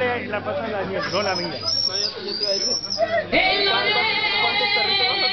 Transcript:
la pasan no la mía. No, yo, yo te a decir. ¿Cuántos, cuántos perritos vas a